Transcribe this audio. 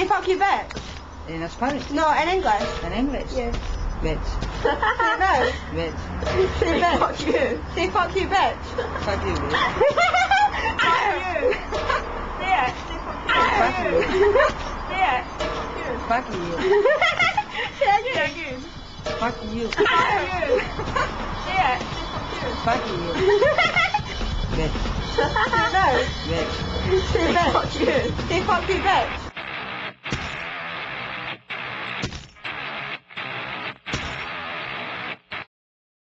Say fuck you back? In Spanish. No, in English. In English. Yeah. Bitch. Say no. Bitch. Say bitch. Fuck you. Say fuck you bitch. Fuck you, bitch. fuck you. Say it. Fuck Fuck you. you. Fuck you. Fuck you. Fuck you. Say. Fuck you. Bitch. Say no. Bitch. Say bitch. Fuck you. Say fuck you bitch.